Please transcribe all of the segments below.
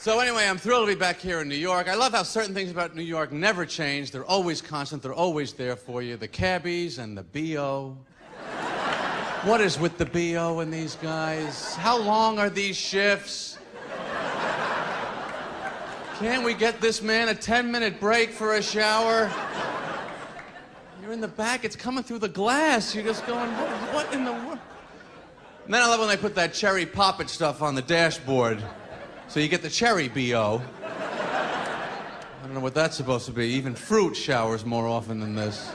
So anyway, I'm thrilled to be back here in New York. I love how certain things about New York never change. They're always constant. They're always there for you. The cabbies and the BO. what is with the BO and these guys? How long are these shifts? Can't we get this man a 10-minute break for a shower? You're in the back. It's coming through the glass. You're just going, what, what in the world? And then I love when they put that cherry poppet stuff on the dashboard. So you get the cherry BO. I don't know what that's supposed to be. Even fruit showers more often than this.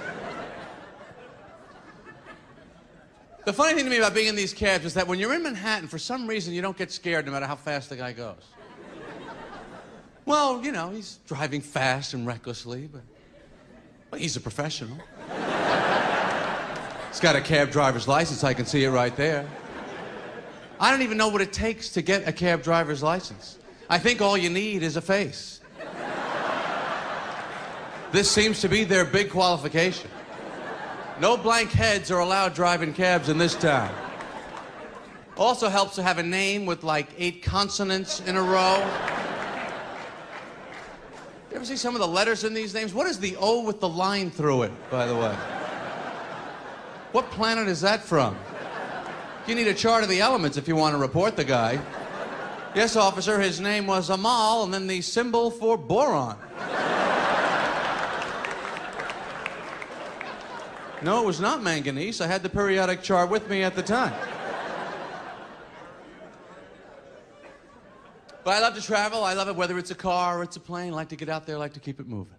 The funny thing to me about being in these cabs is that when you're in Manhattan, for some reason, you don't get scared no matter how fast the guy goes. Well, you know, he's driving fast and recklessly, but well, he's a professional. he's got a cab driver's license, I can see it right there. I don't even know what it takes to get a cab driver's license. I think all you need is a face. This seems to be their big qualification. No blank heads are allowed driving cabs in this town. Also helps to have a name with like eight consonants in a row. You ever see some of the letters in these names? What is the O with the line through it, by the way? What planet is that from? You need a chart of the elements if you want to report the guy. Yes, officer, his name was Amal, and then the symbol for boron. No, it was not manganese. I had the periodic chart with me at the time. But I love to travel. I love it whether it's a car or it's a plane. I like to get out there, I like to keep it moving.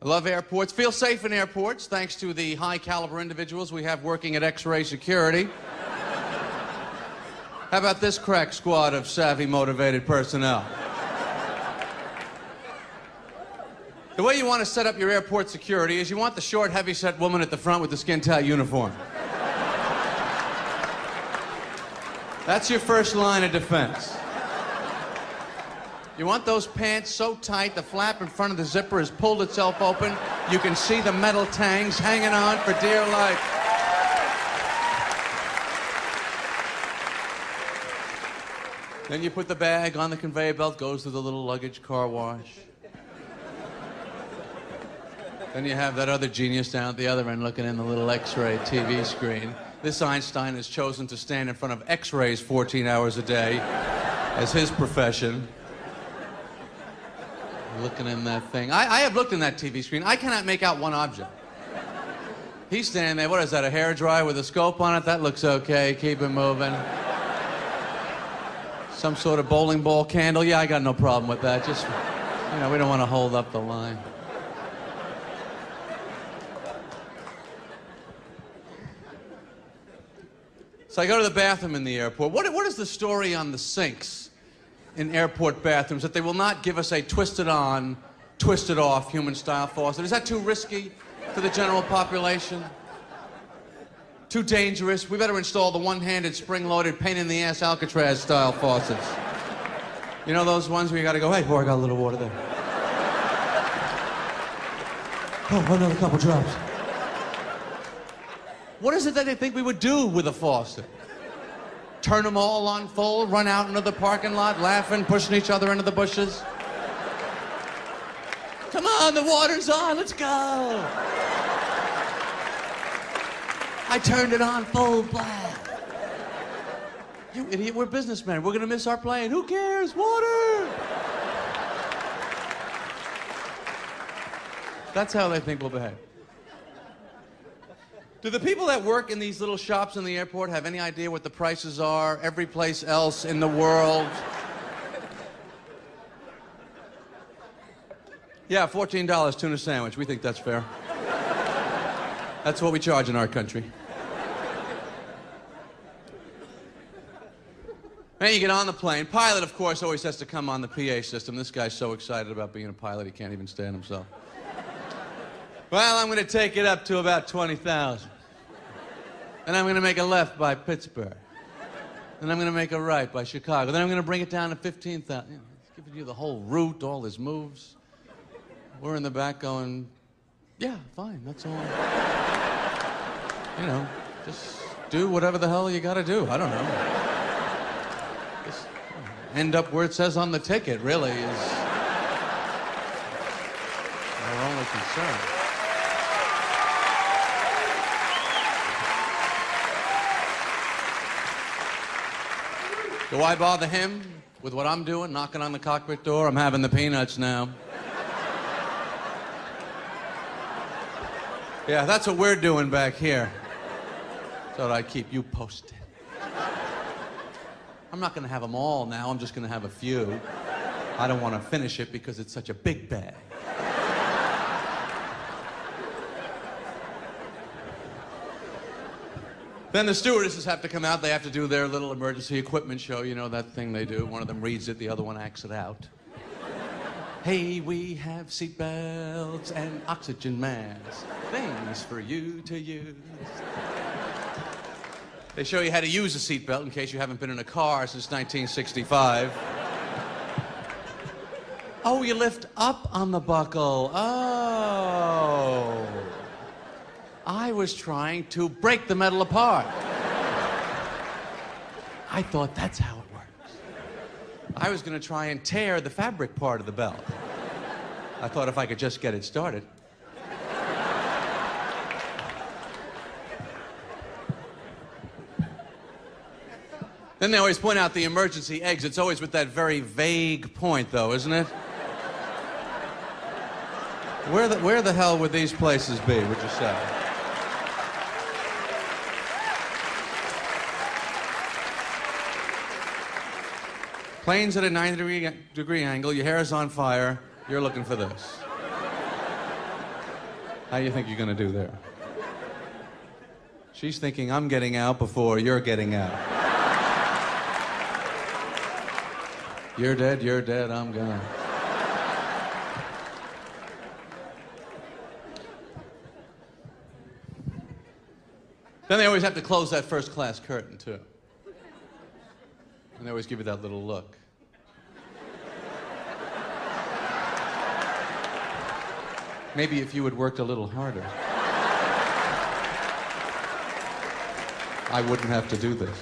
I love airports. Feel safe in airports thanks to the high caliber individuals we have working at X ray security. How about this crack squad of savvy, motivated personnel? The way you want to set up your airport security is you want the short, heavy-set woman at the front with the skin-tight uniform. That's your first line of defense. You want those pants so tight the flap in front of the zipper has pulled itself open. You can see the metal tangs hanging on for dear life. Then you put the bag on the conveyor belt, goes to the little luggage car wash. Then you have that other genius down at the other end looking in the little x-ray TV screen. This Einstein has chosen to stand in front of x-rays 14 hours a day as his profession looking in that thing. I, I have looked in that TV screen. I cannot make out one object. He's standing there. What is that, a hair dryer with a scope on it? That looks okay. Keep it moving. Some sort of bowling ball candle. Yeah, I got no problem with that. Just, you know, we don't want to hold up the line. So I go to the bathroom in the airport. What, what is the story on the sinks? In airport bathrooms that they will not give us a twisted on, twisted off human style faucet. Is that too risky for the general population? Too dangerous? We better install the one handed, spring loaded, pain in the ass Alcatraz style faucets. You know those ones where you gotta go, hey, boy, I got a little water there. Oh, another couple drops. What is it that they think we would do with a faucet? Turn them all on full, run out into the parking lot, laughing, pushing each other into the bushes. Come on, the water's on, let's go. I turned it on full blast. You idiot, we're businessmen. We're gonna miss our plane. Who cares? Water! That's how they think we'll behave. Do the people that work in these little shops in the airport have any idea what the prices are every place else in the world? Yeah, $14 tuna sandwich. We think that's fair. That's what we charge in our country. And you get on the plane. Pilot, of course, always has to come on the PA system. This guy's so excited about being a pilot, he can't even stand himself. Well, I'm going to take it up to about 20,000. And I'm going to make a left by Pittsburgh. And I'm going to make a right by Chicago. Then I'm going to bring it down to 15,000. You know, it's giving you the whole route, all his moves. We're in the back going, yeah, fine, that's all. You know, just do whatever the hell you got to do. I don't know. Just, end up where it says on the ticket, really, is our only concern. Do I bother him with what I'm doing, knocking on the cockpit door? I'm having the peanuts now. Yeah, that's what we're doing back here. Thought I'd keep you posted. I'm not going to have them all now, I'm just going to have a few. I don't want to finish it because it's such a big bag. Then the stewardesses have to come out. They have to do their little emergency equipment show. You know that thing they do. One of them reads it, the other one acts it out. hey, we have seatbelts and oxygen masks. Things for you to use. They show you how to use a seatbelt in case you haven't been in a car since 1965. oh, you lift up on the buckle. Oh. I was trying to break the metal apart. I thought that's how it works. I was going to try and tear the fabric part of the belt. I thought if I could just get it started. Then they always point out the emergency exits, always with that very vague point, though, isn't it? Where the, where the hell would these places be, would you say? Plane's at a 90 degree, degree angle, your hair is on fire, you're looking for this. How do you think you're going to do there? She's thinking, I'm getting out before you're getting out. You're dead, you're dead, I'm gone. Then they always have to close that first class curtain, too. And they always give you that little look. Maybe if you had worked a little harder, I wouldn't have to do this.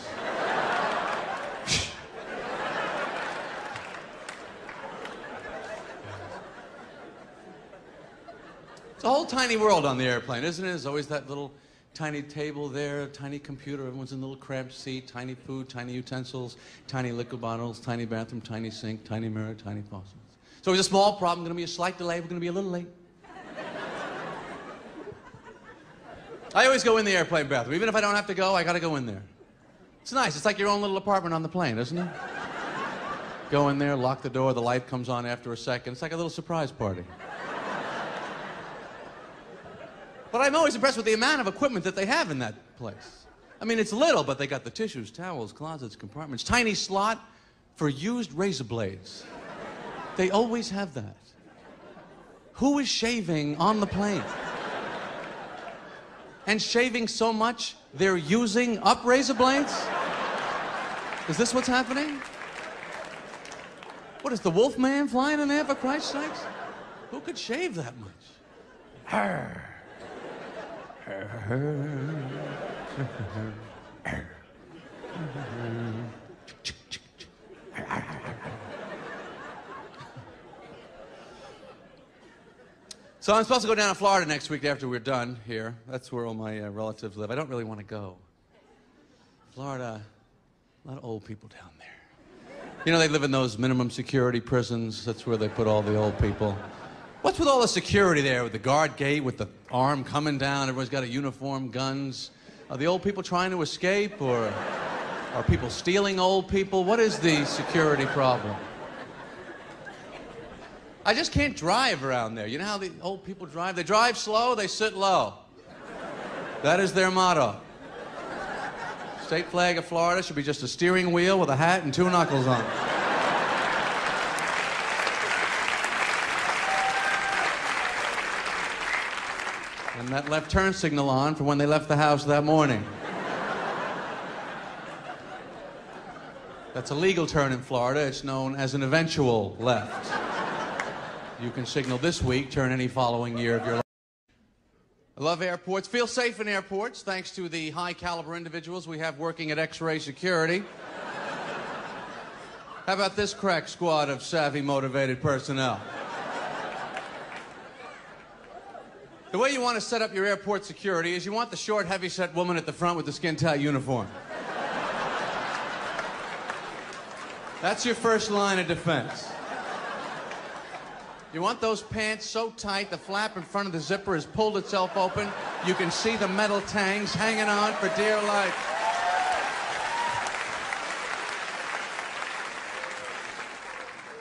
it's a whole tiny world on the airplane, isn't it? There's always that little tiny table there, a tiny computer, everyone's in a little cramped seat, tiny food, tiny utensils, tiny liquor bottles, tiny bathroom, tiny sink, tiny mirror, tiny faucets. So it's a small problem, going to be a slight delay, we're to be a little late. I always go in the airplane bathroom. Even if I don't have to go, I got to go in there. It's nice. It's like your own little apartment on the plane, isn't it? go in there, lock the door, the light comes on after a second. It's like a little surprise party. But I'm always impressed with the amount of equipment that they have in that place. I mean, it's little, but they got the tissues, towels, closets, compartments, tiny slot for used razor blades. They always have that. Who is shaving on the plane? And shaving so much they're using up razor blades? Is this what's happening? What is the wolf man flying in there for Christ's sakes? Who could shave that much? So I'm supposed to go down to Florida next week after we're done here. That's where all my uh, relatives live. I don't really want to go. Florida, a lot of old people down there. You know, they live in those minimum security prisons. That's where they put all the old people. What's with all the security there with the guard gate, with the arm coming down? Everyone's got a uniform, guns. Are the old people trying to escape, or are people stealing old people? What is the security problem? I just can't drive around there. You know how the old people drive? They drive slow, they sit low. That is their motto. State flag of Florida should be just a steering wheel with a hat and two knuckles on and that left turn signal on for when they left the house that morning. That's a legal turn in Florida. It's known as an eventual left. You can signal this week, turn any following year of your life. I love airports. Feel safe in airports thanks to the high caliber individuals we have working at X ray security. How about this crack squad of savvy, motivated personnel? The way you want to set up your airport security is you want the short, heavy-set woman at the front with the skin-tight uniform. That's your first line of defense. You want those pants so tight the flap in front of the zipper has pulled itself open. You can see the metal tangs hanging on for dear life.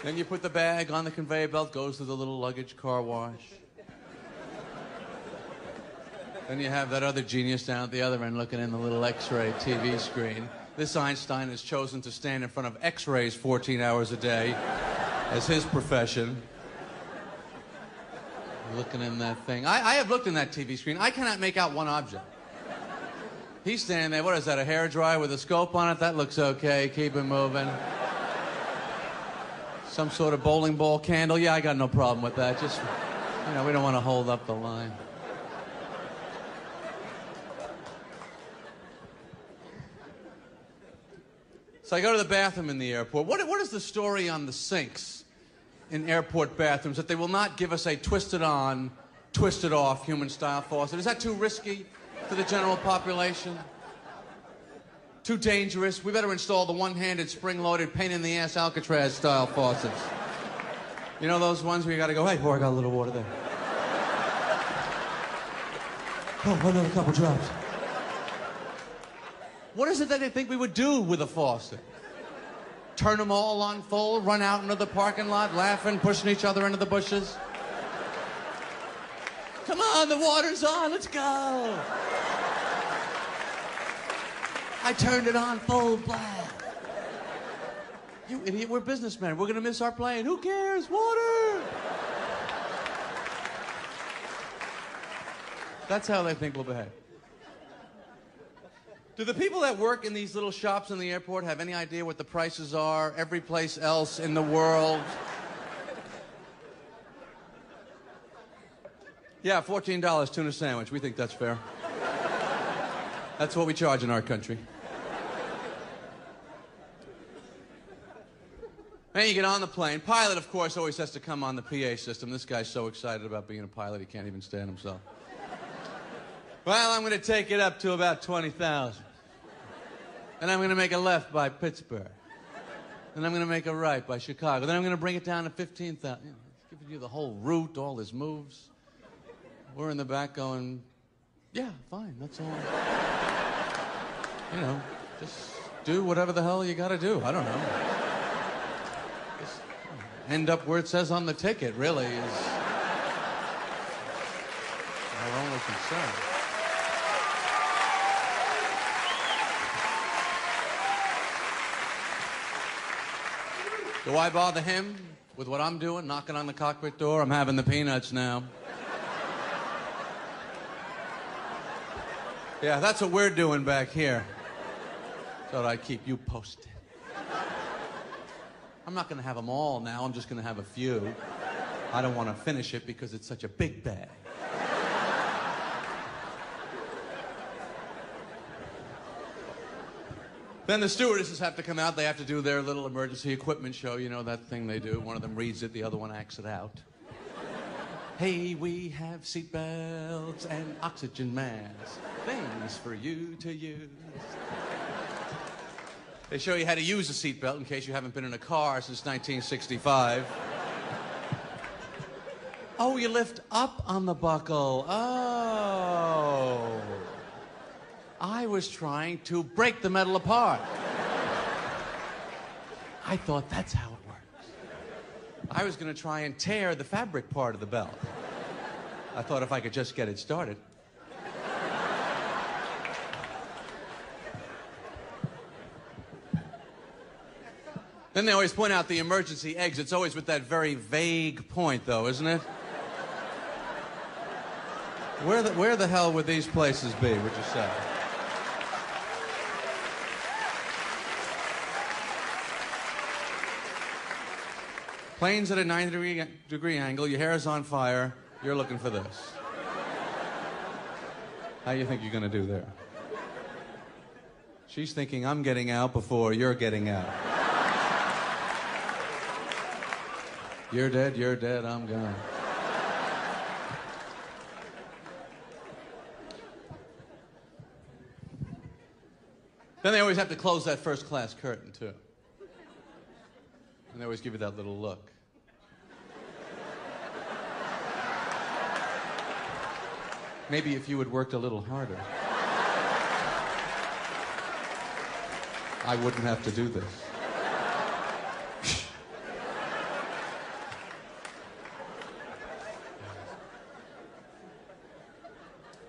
Then you put the bag on the conveyor belt, goes to the little luggage car wash. Then you have that other genius down at the other end looking in the little X-ray TV screen. This Einstein has chosen to stand in front of X-rays 14 hours a day as his profession. Looking in that thing. I, I have looked in that TV screen. I cannot make out one object. He's standing there. What is that? A hair dryer with a scope on it? That looks okay. Keep it moving. Some sort of bowling ball candle. Yeah, I got no problem with that. Just, you know, we don't want to hold up the line. So I go to the bathroom in the airport. What, what is the story on the sinks in airport bathrooms that they will not give us a twisted on, twisted off human style faucet? Is that too risky for the general population? Too dangerous? We better install the one handed, spring loaded, pain in the ass Alcatraz style faucets. You know those ones where you gotta go, hey, boy, I got a little water there. Oh, another couple drops. What is it that they think we would do with a faucet? Turn them all on full, run out into the parking lot, laughing, pushing each other into the bushes? Come on, the water's on, let's go. I turned it on full blast. You idiot, we're businessmen. We're gonna miss our plane. Who cares? Water! That's how they think we'll behave. Do the people that work in these little shops in the airport have any idea what the prices are every place else in the world? Yeah, $14 tuna sandwich. We think that's fair. That's what we charge in our country. Then you get on the plane. Pilot, of course, always has to come on the PA system. This guy's so excited about being a pilot, he can't even stand himself. Well, I'm going to take it up to about 20,000. And I'm going to make a left by Pittsburgh. And I'm going to make a right by Chicago. Then I'm going to bring it down to 15,000. You know, giving you the whole route, all his moves. We're in the back going, yeah, fine, that's all. You know, just do whatever the hell you got to do. I don't know. Just end up where it says on the ticket, really, is our only concern. Do I bother him with what I'm doing, knocking on the cockpit door? I'm having the peanuts now. Yeah, that's what we're doing back here. Thought I'd keep you posted. I'm not going to have them all now. I'm just going to have a few. I don't want to finish it because it's such a big bag. Then the stewardesses have to come out. They have to do their little emergency equipment show. You know that thing they do. One of them reads it, the other one acts it out. hey, we have seatbelts and oxygen masks. Things for you to use. They show you how to use a seatbelt in case you haven't been in a car since 1965. Oh, you lift up on the buckle. Oh. I was trying to break the metal apart. I thought that's how it works. I was going to try and tear the fabric part of the belt. I thought if I could just get it started. Then they always point out the emergency exits, always with that very vague point, though, isn't it? Where the, where the hell would these places be, would you say? Plane's at a 90 degree, degree angle, your hair is on fire, you're looking for this. How you think you're going to do there? She's thinking, I'm getting out before you're getting out. You're dead, you're dead, I'm gone. then they always have to close that first class curtain, too. And they always give you that little look. Maybe if you had worked a little harder, I wouldn't have to do this.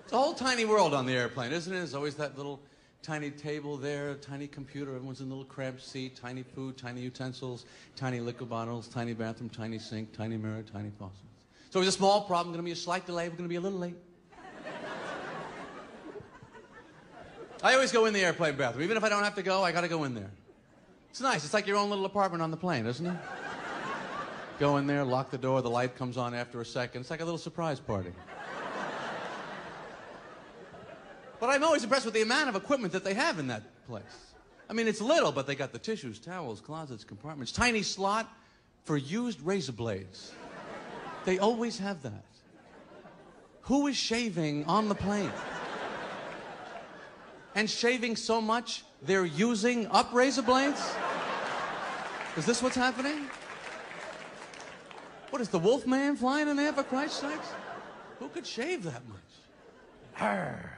It's a whole tiny world on the airplane, isn't it? There's always that little tiny table there, tiny computer, everyone's in a little cramped seat, tiny food, tiny utensils, tiny liquor bottles, tiny bathroom, tiny sink, tiny mirror, tiny faucets. So it's a small problem, going to be a slight delay, we're going to be a little late. I always go in the airplane bathroom. Even if I don't have to go, I got to go in there. It's nice. It's like your own little apartment on the plane, isn't it? go in there, lock the door, the light comes on after a second. It's like a little surprise party. But I'm always impressed with the amount of equipment that they have in that place. I mean, it's little, but they got the tissues, towels, closets, compartments, tiny slot for used razor blades. They always have that. Who is shaving on the plane? And shaving so much they're using up razor blades? Is this what's happening? What is the wolf man flying in there for Christ's sakes? Who could shave that much? Arr.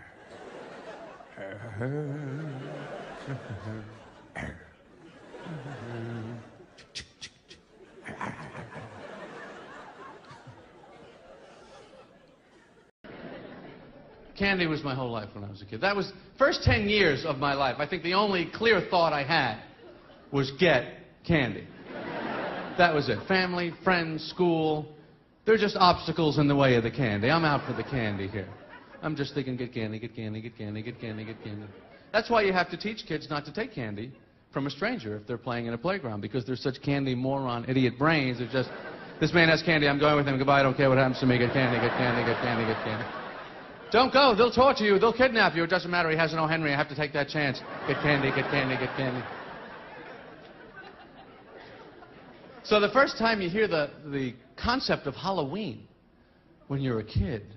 Candy was my whole life when I was a kid. That was first 10 years of my life. I think the only clear thought I had was get candy. That was it. Family, friends, school. They're just obstacles in the way of the candy. I'm out for the candy here. I'm just thinking, get candy, get candy, get candy, get candy, get candy. That's why you have to teach kids not to take candy from a stranger if they're playing in a playground because they're such candy moron idiot brains. It's just, this man has candy, I'm going with him, goodbye, I don't care what happens to me, get candy, get candy, get candy, get candy. Don't go, they'll torture you, they'll kidnap you, it doesn't matter, he has no Henry, I have to take that chance. Get candy, get candy, get candy. So the first time you hear the, the concept of Halloween when you're a kid,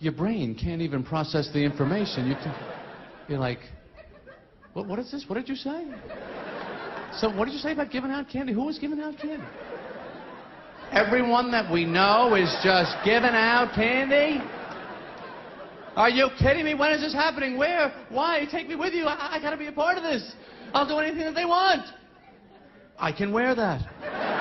your brain can't even process the information. You can, you're like, what, what is this? What did you say? So what did you say about giving out candy? Who was giving out candy? Everyone that we know is just giving out candy? Are you kidding me? When is this happening? Where? Why? Take me with you. I, I got to be a part of this. I'll do anything that they want. I can wear that.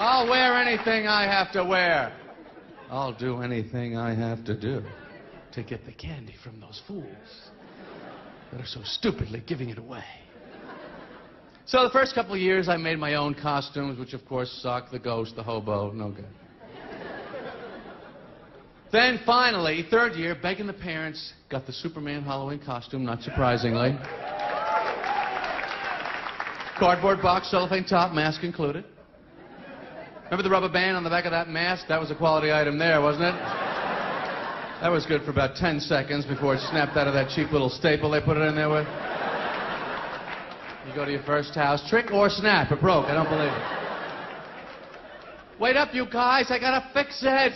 I'll wear anything I have to wear. I'll do anything I have to do to get the candy from those fools that are so stupidly giving it away. So the first couple of years, I made my own costumes, which of course suck. The ghost, the hobo, no good. then finally, third year, begging the parents, got the Superman Halloween costume, not surprisingly. Cardboard box, cellophane top, mask included. Remember the rubber band on the back of that mask? That was a quality item there, wasn't it? That was good for about 10 seconds before it snapped out of that cheap little staple they put it in there with. You go to your first house, trick or snap, it broke. I don't believe it. Wait up, you guys, I gotta fix it.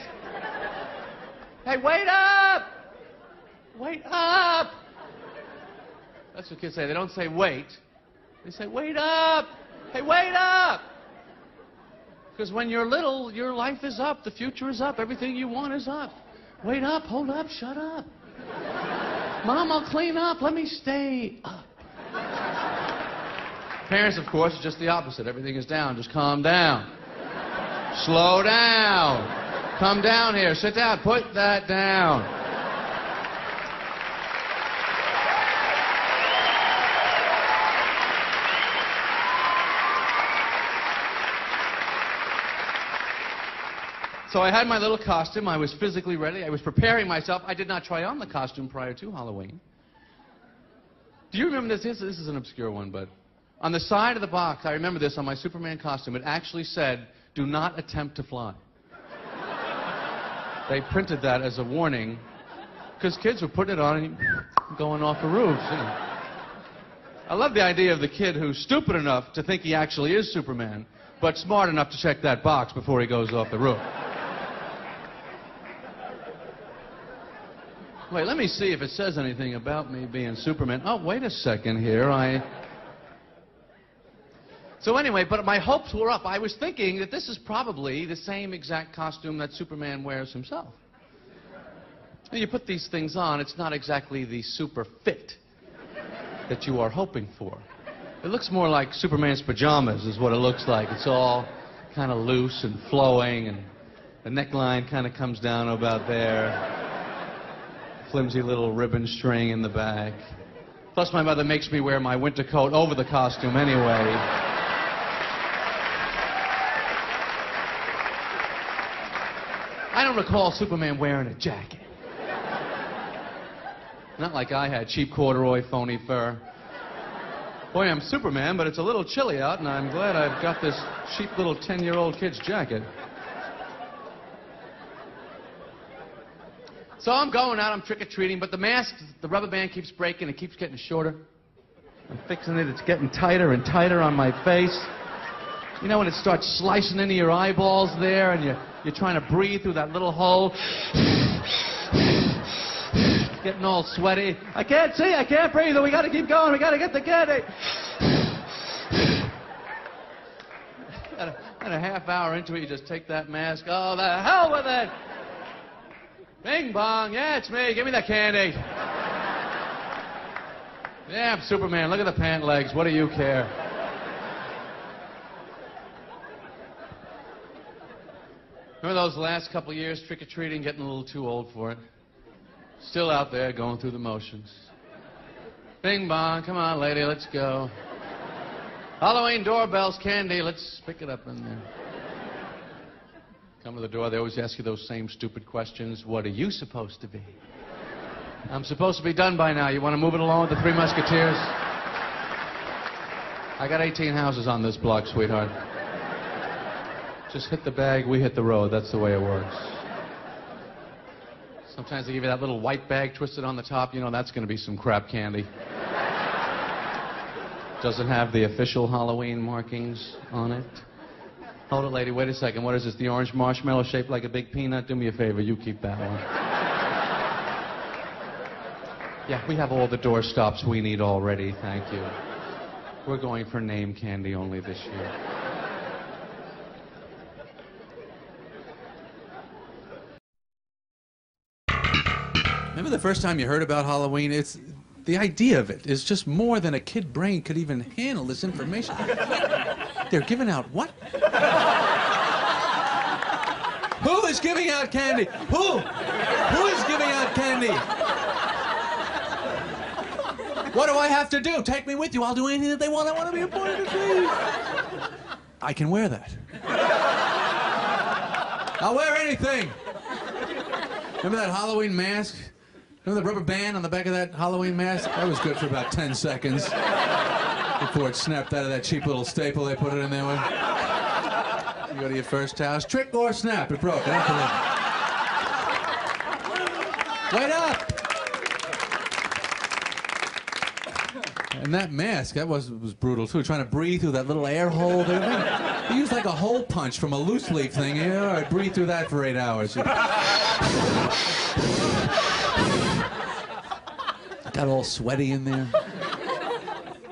Hey, wait up! Wait up! That's what kids say. They don't say wait. They say, wait up! Hey, wait up! Because when you're little, your life is up, the future is up, everything you want is up. Wait up, hold up, shut up. Mom, I'll clean up, let me stay up. Parents, of course, just the opposite. Everything is down, just calm down. Slow down. Come down here, sit down, put that down. So I had my little costume. I was physically ready. I was preparing myself. I did not try on the costume prior to Halloween. Do you remember this? This, this is an obscure one, but on the side of the box, I remember this on my Superman costume. It actually said, do not attempt to fly. they printed that as a warning Because kids were putting it on and going off the roofs. You know. I love the idea of the kid who's stupid enough to think he actually is Superman, but smart enough to check that box before he goes off the roof. Wait, let me see if it says anything about me being Superman. Oh, wait a second here. I. So anyway, but my hopes were up. I was thinking that this is probably the same exact costume that Superman wears himself. When you put these things on, it's not exactly the super fit that you are hoping for. It looks more like Superman's pajamas, is what it looks like. It's all kind of loose and flowing, and the neckline kind of comes down about there. Flimsy little ribbon string in the back. Plus, my mother makes me wear my winter coat over the costume anyway. I don't recall Superman wearing a jacket. Not like I had cheap corduroy, phony fur. Boy, I'm Superman, but it's a little chilly out, and I'm glad I've got this cheap little 10 year old kid's jacket. So I'm going out, I'm trick or treating, but the mask, the rubber band keeps breaking, it keeps getting shorter. I'm fixing it, it's getting tighter and tighter on my face. You know when it starts slicing into your eyeballs there, and you're, you're trying to breathe through that little hole? getting all sweaty. I can't see, I can't breathe, we gotta keep going, we gotta get the candy. and a half hour into it, you just take that mask. Oh, the hell with it! Bing bong, yeah, it's me, give me that candy. Yeah, I'm Superman, look at the pant legs, what do you care? Remember those last couple years trick or treating, getting a little too old for it? Still out there going through the motions. Bing bong, come on, lady, let's go. Halloween doorbells, candy, let's pick it up in there. Come to the door, they always ask you those same stupid questions. What are you supposed to be? I'm supposed to be done by now. You want to move it along with the Three Musketeers? I got 18 houses on this block, sweetheart. Just hit the bag, we hit the road. That's the way it works. Sometimes they give you that little white bag twisted on the top. You know, that's going to be some crap candy. Doesn't have the official Halloween markings on it. Hold it, lady. Wait a second. What is this? The orange marshmallow shaped like a big peanut? Do me a favor. You keep that one. Yeah, we have all the door stops we need already. Thank you. We're going for name candy only this year. Remember the first time you heard about Halloween? It's the idea of it is just more than a kid brain could even handle this information. They're giving out what? Who is giving out candy? Who? Who is giving out candy? What do I have to do? Take me with you. I'll do anything that they want. I want to be a part of. I can wear that. I'll wear anything. Remember that Halloween mask? Remember the rubber band on the back of that Halloween mask? That was good for about 10 seconds before it snapped out of that cheap little staple they put it in there with. You go to your first house, trick or snap, it broke. Wait up! And that mask, that was, was brutal too. Trying to breathe through that little air hole there. He used like a hole punch from a loose leaf thing. Yeah, all right, breathe through that for eight hours got all sweaty in there.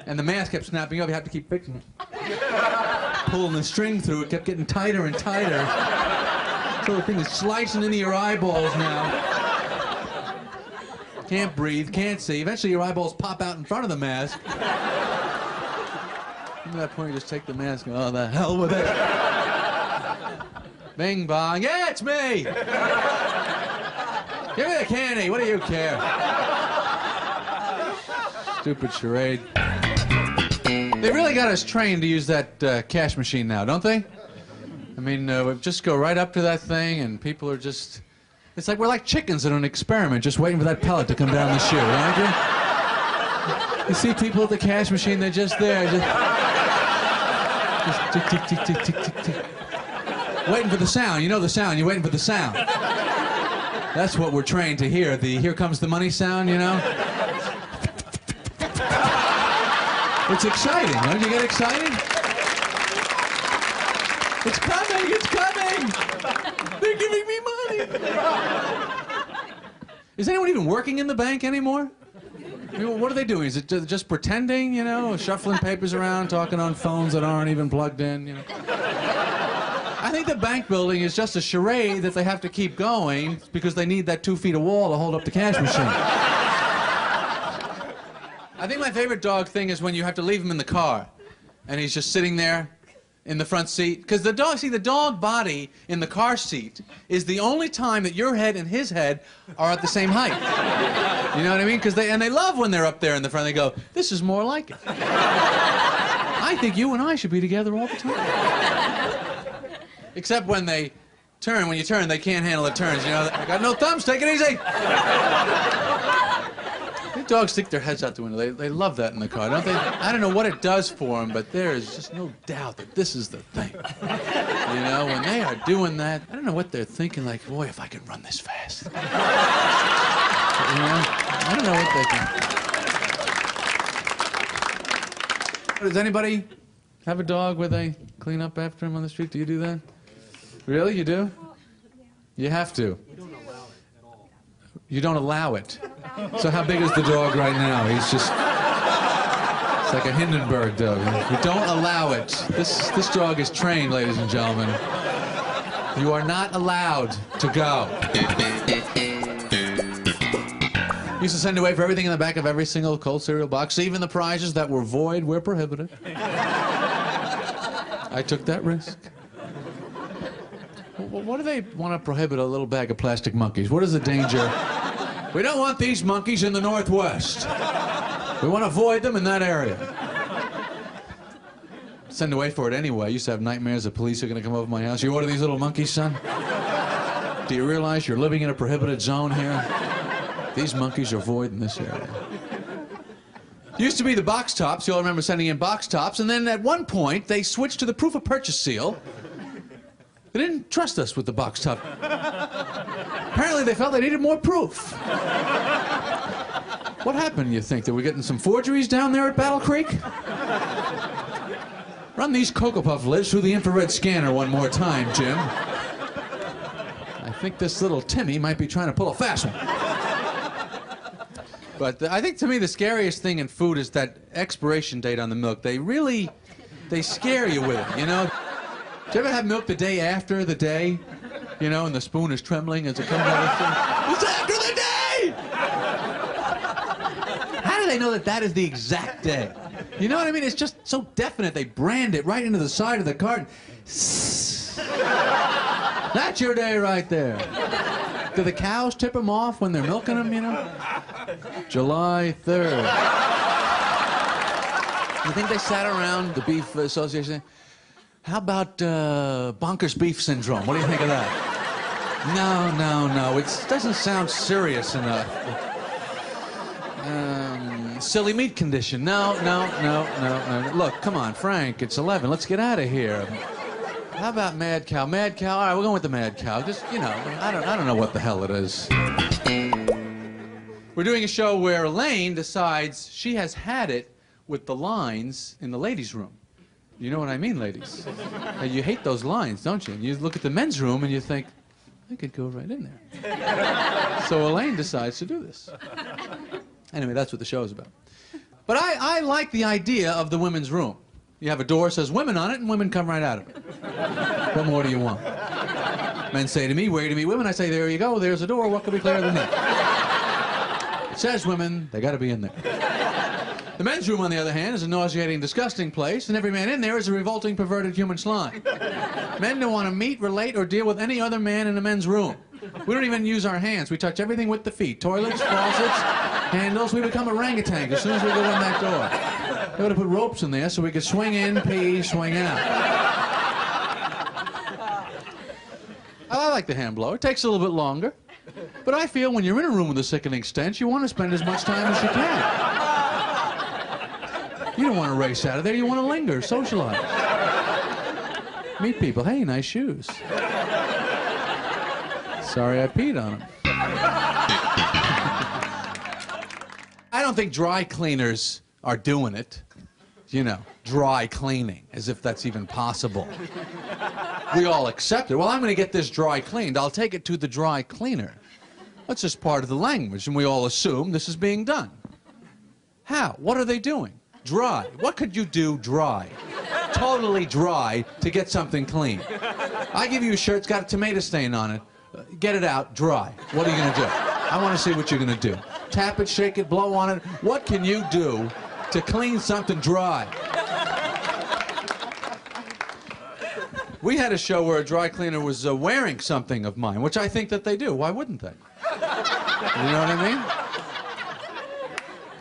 And the mask kept snapping up. You had to keep fixing it. Pulling the string through it kept getting tighter and tighter. So the thing is slicing into your eyeballs now. Can't breathe, can't see. Eventually your eyeballs pop out in front of the mask. At that point, you just take the mask and, oh, the hell with it. Bing bong. Yeah, it's me. Give me the candy. What do you care? Stupid charade. They really got us trained to use that uh, cash machine now, don't they? I mean, uh, we just go right up to that thing, and people are just. It's like we're like chickens in an experiment, just waiting for that pellet to come down the chute, aren't you? You see people at the cash machine, they're just there, just. Just tick, tick, tick, tick, tick, tick. Waiting for the sound. You know the sound, you're waiting for the sound. That's what we're trained to hear. The here comes the money sound, you know? It's exciting, don't you get excited? It's coming, it's coming! They're giving me money! Is anyone even working in the bank anymore? I mean, what are they doing? Is it just pretending, you know, shuffling papers around, talking on phones that aren't even plugged in, you know? I think the bank building is just a charade that they have to keep going because they need that two feet of wall to hold up the cash machine. I think my favorite dog thing is when you have to leave him in the car and he's just sitting there in the front seat. Because the dog, see, the dog body in the car seat is the only time that your head and his head are at the same height. You know what I mean? Because they, and they love when they're up there in the front. They go, this is more like it. I think you and I should be together all the time. Except when they turn. When you turn, they can't handle the turns. You know, I got no thumbs. Take it easy. Dogs stick their heads out the window. They, they love that in the car, don't they? I don't know what it does for them, but there is just no doubt that this is the thing. You know, when they are doing that, I don't know what they're thinking. Like, boy, if I could run this fast. You know, I don't know what they think. Does anybody have a dog where they clean up after him on the street? Do you do that? Really? You do? You have to. You don't allow it. So how big is the dog right now? He's just. It's like a Hindenburg dog. You don't allow it. This this dog is trained, ladies and gentlemen. You are not allowed to go. Used to send away for everything in the back of every single cold cereal box, even the prizes that were void were prohibited. I took that risk. Wh- What do they want to prohibit a little bag of plastic monkeys? What is the danger? We don't want these monkeys in the Northwest. We want to avoid them in that area. Send away for it anyway. I used to have nightmares that police are going to come over my house. You order these little monkeys, son? Do you realize you're living in a prohibited zone here? These monkeys are void in this area. Used to be the box tops. You all remember sending in box tops. And then at one point, they switched to the proof of purchase seal. They didn't trust us with the box top. Apparently, they felt they needed more proof. What happened, you think? That we're getting some forgeries down there at Battle Creek? Run these Cocoa Puff lids through the infrared scanner one more time, Jim. I think this little Timmy might be trying to pull a fast one. But the, I think to me the scariest thing in food is that expiration date on the milk. They really, they scare you with it, you know? Do you ever have milk the day after the day? You know, and the spoon is trembling as it comes out of the It's after the day! How do they know that that is the exact day? You know what I mean? It's just so definite. They brand it right into the side of the carton. That's your day right there. Do the cows tip them off when they're milking them, you know? July 3rd. You think they sat around the Beef Association? How about uh, bonkers beef syndrome? What do you think of that? No, no, no. It doesn't sound serious enough. Um, silly meat condition. No, no, no, no, no. Look, come on, Frank. It's 11. Let's get out of here. How about mad cow? Mad cow. All right, we're going with the mad cow. Just you know, I don't, I don't know what the hell it is. We're doing a show where Elaine decides she has had it with the lines in the ladies' room. You know what I mean, ladies? You hate those lines, don't you? You look at the men's room and you think, I could go right in there. so Elaine decides to do this. Anyway, that's what the show is about. But I, I like the idea of the women's room. You have a door that says women on it, and women come right out of it. What more do you want? Men say to me, where to me women? I say, there you go, there's a door, what could be clearer than that? It says women, they gotta be in there. The men's room, on the other hand, is a nauseating, disgusting place, and every man in there is a revolting, perverted human slime. Men don't want to meet, relate, or deal with any other man in a men's room. We don't even use our hands. We touch everything with the feet. Toilets, faucets, handles. We become orangutans as soon as we go in that door. They would have put ropes in there so we could swing in, pee, swing out. I like the hand blower. It takes a little bit longer. But I feel when you're in a room with a sickening stench, you want to spend as much time as you can. You don't want to race out of there. You want to linger, socialize. Meet people. Hey, nice shoes. Sorry I peed on them. I don't think dry cleaners are doing it. You know, dry cleaning, as if that's even possible. We all accept it. Well, I'm going to get this dry cleaned. I'll take it to the dry cleaner. That's just part of the language, and we all assume this is being done. How? What are they doing? Dry. What could you do dry? Totally dry to get something clean. I give you a shirt, it's got a tomato stain on it. Get it out, dry. What are you going to do? I want to see what you're going to do. Tap it, shake it, blow on it. What can you do to clean something dry? We had a show where a dry cleaner was uh, wearing something of mine, which I think that they do. Why wouldn't they? You know what I mean?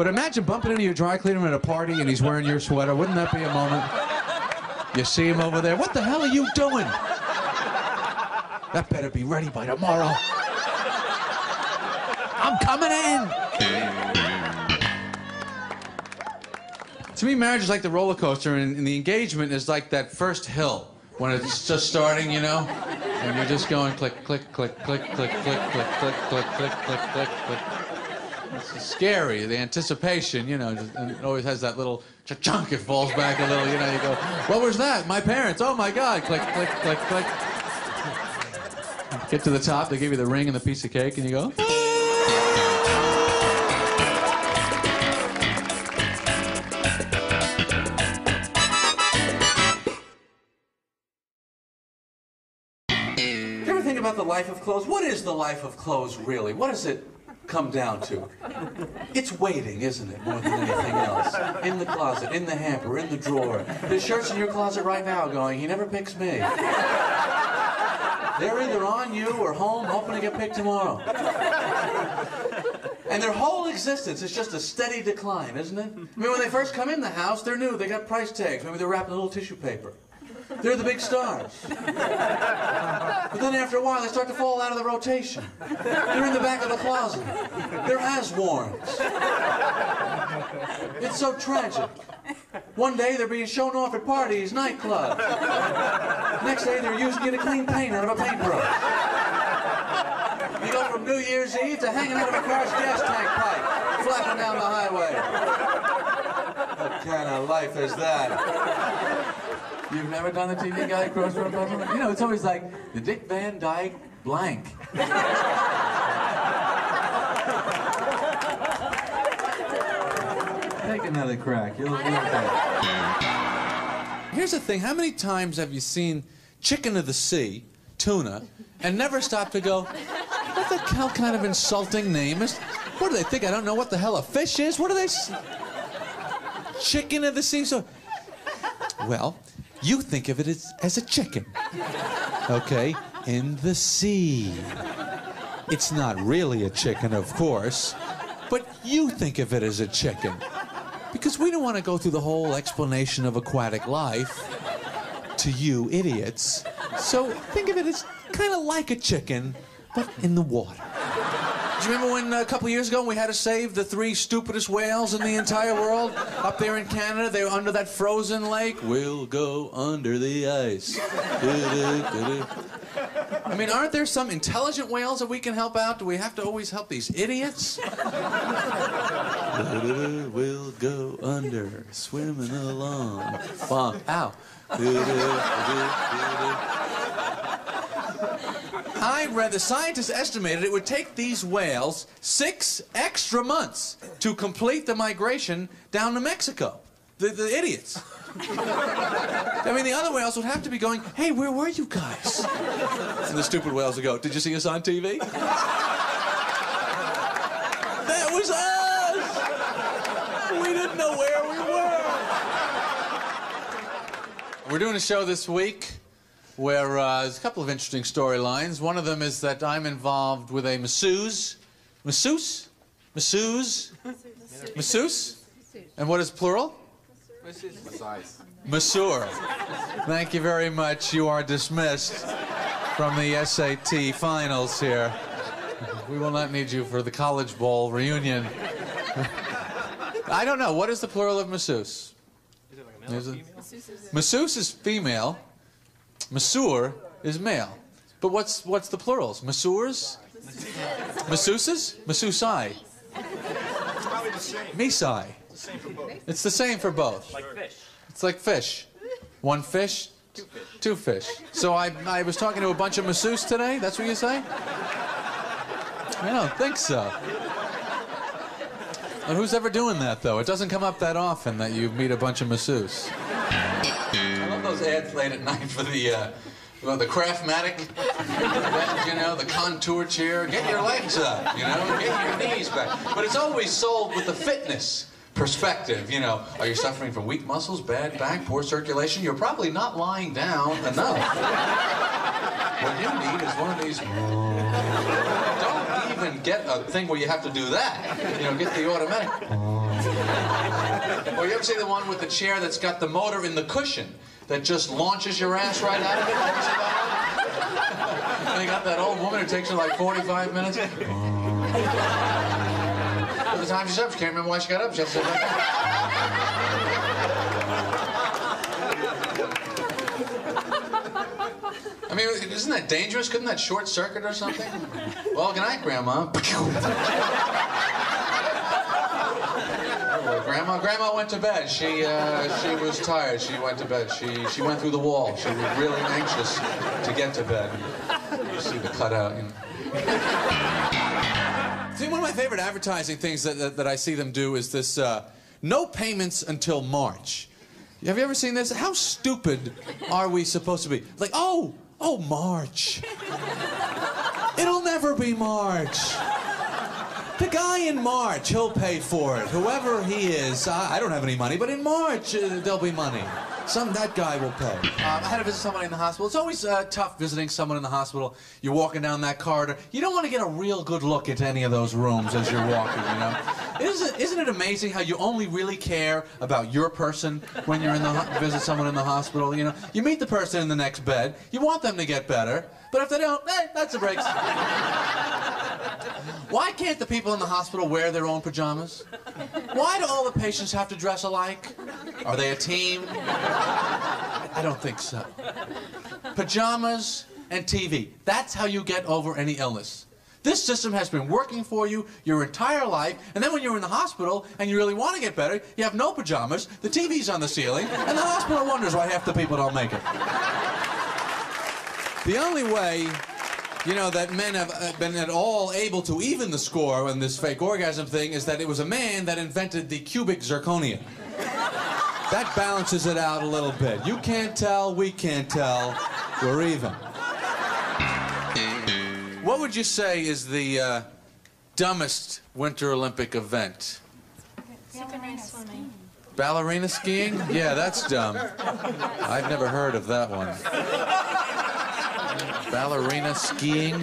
But imagine bumping into your dry cleaner at a party and he's wearing your sweater. Wouldn't that be a moment? You see him over there. What the hell are you doing? That better be ready by tomorrow. I'm coming in. To me, marriage is like the roller coaster, and, and the engagement is like that first hill when it's just starting, you know, and you're just going click, click, click, click, click, click, click, click, click, click, click, click, click. It's scary, the anticipation, you know, just- it always has that little chunk. It falls back a little, you know. You go, what was that? My parents. Oh my God! Click, click, click, click. Get to the top. They give you the ring and the piece of cake, and you go. About the life of clothes? What is the life of clothes really? What is it come down to? It's waiting, isn't it, more than anything else? In the closet, in the hamper, in the drawer. There's shirts in your closet right now going, he never picks me. They're either on you or home, hoping to get picked tomorrow. And their whole existence is just a steady decline, isn't it? I mean, when they first come in the house, they're new, they got price tags, maybe they're wrapped in a little tissue paper. They're the big stars. But then after a while, they start to fall out of the rotation. They're in the back of the closet. They're as-worns. It's so tragic. One day they're being shown off at parties, nightclubs. Next day they're using you to clean paint out of a paintbrush. You go from New Year's Eve to hanging out of a car's gas tank pipe, flapping down the highway. What kind of life is that? You've never done the TV Guide crossroad puzzle? You know, it's always like the Dick Van Dyke blank. Take another crack. You'll. Here's the thing. How many times have you seen chicken of the sea, tuna, and never stopped to go, what the hell kind of insulting name is? What do they think? I don't know what the hell a fish is? What do they... Chicken of the sea? So, well, you think of it as, as a chicken. Okay? In the sea. It's not really a chicken, of course, but you think of it as a chicken. Because we don't want to go through the whole explanation of aquatic life to you idiots. So think of it as kind of like a chicken, but in the water. Do you remember when uh, a couple years ago we had to save the three stupidest whales in the entire world up there in Canada? They were under that frozen lake. We'll go under the ice. I mean, aren't there some intelligent whales that we can help out? Do we have to always help these idiots? We'll go under, swimming along. Bonk. Ow. I read the scientists estimated it would take these whales six extra months to complete the migration down to Mexico. The, the idiots. I mean, the other whales would have to be going, hey, where were you guys? And the stupid whales would go, did you see us on TV? that was us! We didn't know where we were. We're doing a show this week where uh, there's a couple of interesting storylines. One of them is that I'm involved with a masseuse. Masseuse? Masseuse? Masseuse? And what is plural? Masseur. Thank you very much. You are dismissed from the SAT finals here. We will not need you for the College Bowl reunion. I don't know. What is the plural of masseuse? Is it- like a male or female? Masseuse is female. Masseur is male. But what's what's the plurals? Masseurs? Masseuses? Masseusai. Probably the same. Misai. It's the same for both. It's the same for both. Like fish. It's like fish. One fish, Two fish. two fish. So I, I was talking to a bunch of masseuses today. That's what you say? I don't think so. But who's ever doing that though? It doesn't come up that often that you meet a bunch of masseuses. Those late at night for the uh, well, the Craftmatic, you know, the contour chair. Get your legs up, you know, get your knees back. But it's always sold with the fitness perspective. You know, are you suffering from weak muscles, bad back, poor circulation? You're probably not lying down enough. What you need is one of these. Don't even get a thing where you have to do that. You know, get the automatic. Or you ever see the one with the chair that's got the motor in the cushion that just launches your ass right out of it? And you got that old woman who takes her like 45 minutes. By the time she's up, she can't remember why she got up. She has to. I mean, isn't that dangerous? Couldn't that short circuit or something? Well, good night, Grandma. Grandma, Grandma went to bed. She, uh, she was tired. She went to bed. She, she went through the wall. She was really anxious to get to bed. You see the cutout. You know. See, one of my favorite advertising things that, that, that I see them do is this: uh, no payments until March. Have you ever seen this? How stupid are we supposed to be? Like, oh, oh, March. It'll never be March. The guy in March, he'll pay for it. Whoever he is, I, I don't have any money, but in March uh, there'll be money. Some that guy will pay. Um, I had to visit somebody in the hospital. It's always uh, tough visiting someone in the hospital. You're walking down that corridor. You don't want to get a real good look into any of those rooms as you're walking. You know, isn't isn't it amazing how you only really care about your person when you're in the visit someone in the hospital? You know, you meet the person in the next bed. You want them to get better, but if they don't, eh, that's the breaks. Why can't the people in the hospital wear their own pajamas? Why do all the patients have to dress alike? Are they a team? I don't think so. Pajamas and TV. That's how you get over any illness. This system has been working for you your entire life, and then when you're in the hospital and you really want to get better, you have no pajamas, the TV's on the ceiling, and the hospital wonders why half the people don't make it. The only way you know, that men have uh, been at all able to even the score on this fake orgasm thing is that it was a man that invented the cubic zirconia. That balances it out a little bit. You can't tell, we can't tell, we're even. What would you say is the uh, dumbest Winter Olympic event? Synchronized swimming. Ballerina skiing? Yeah, that's dumb. I've never heard of that one. Ballerina skiing?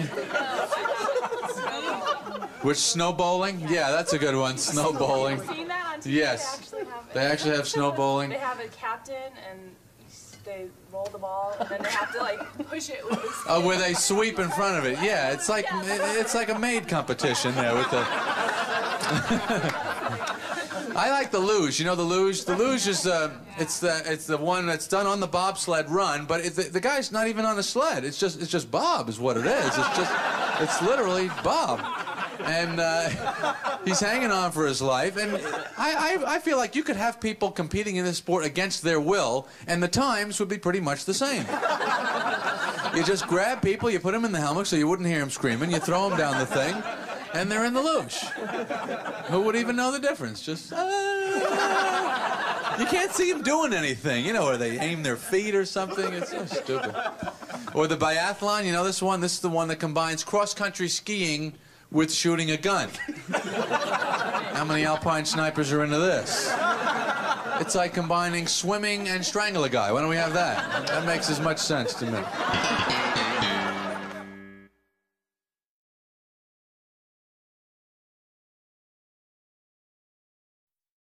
Which snow bowling? Yeah, that's a good one. Snow bowling. Seen that on TV? Yes. They actually have, They actually have snow bowling. they have a captain and they roll the ball and then they have to like push it with the. Oh, where they sweep in front of it. Yeah, it's like it's like a maid competition there with the. I like the luge. You know the luge. The luge is uh, it's the it's the one that's done on the bobsled run, but it, the, the guy's not even on a sled. It's just it's just Bob is what it is. It's just it's literally Bob, and uh, he's hanging on for his life. And I, I I feel like you could have people competing in this sport against their will, and the times would be pretty much the same. You just grab people, you put them in the helmet so you wouldn't hear them screaming, you throw them down the thing, and they're in the luge. Who would even know the difference? Just. "Ah." you can't see them doing anything, you know, or they aim their feet or something. It's so stupid. Or the biathlon, you know this one? This is the one that combines cross country skiing with shooting a gun. How many alpine snipers are into this? It's like combining swimming and strangle a guy. Why don't we have that? That makes as much sense to me.